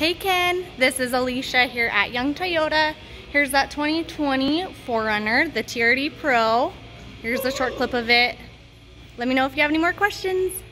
Hey Ken, this is Alicia here at Young Toyota. Here's that 2020 4Runner, the TRD Pro. Here's a short clip of it. Let me know if you have any more questions.